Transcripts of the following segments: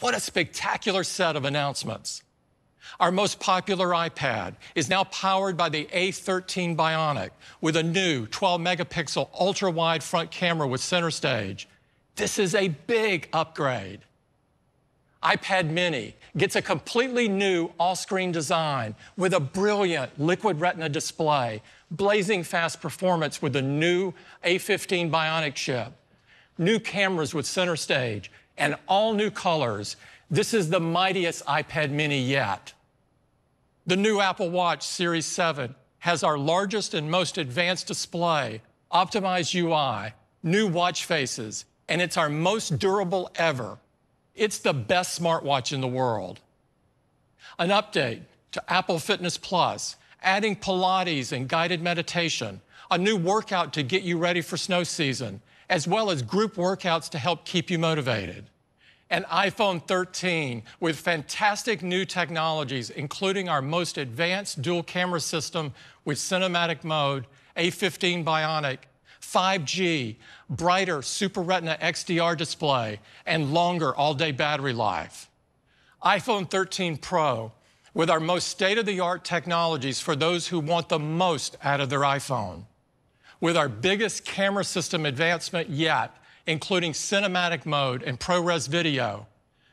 What a spectacular set of announcements. Our most popular iPad is now powered by the A13 Bionic with a new 12 megapixel ultra wide front camera with center stage. This is a big upgrade. iPad mini gets a completely new all screen design with a brilliant liquid retina display, blazing fast performance with the new A15 Bionic chip, new cameras with center stage, and all new colors. This is the mightiest iPad mini yet. The new Apple Watch Series 7 has our largest and most advanced display, optimized UI, new watch faces, and it's our most durable ever. It's the best smartwatch in the world. An update to Apple Fitness Plus, adding Pilates and guided meditation, a new workout to get you ready for snow season, as well as group workouts to help keep you motivated an iPhone 13 with fantastic new technologies, including our most advanced dual camera system with cinematic mode, A15 Bionic, 5G, brighter Super Retina XDR display, and longer all day battery life. iPhone 13 Pro with our most state of the art technologies for those who want the most out of their iPhone. With our biggest camera system advancement yet, including cinematic mode and ProRes video,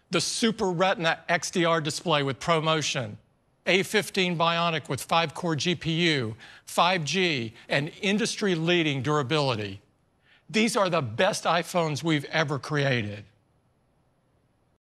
the Super Retina XDR display with ProMotion, A15 Bionic with 5-core GPU, 5G, and industry-leading durability. These are the best iPhones we've ever created.